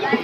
Yeah.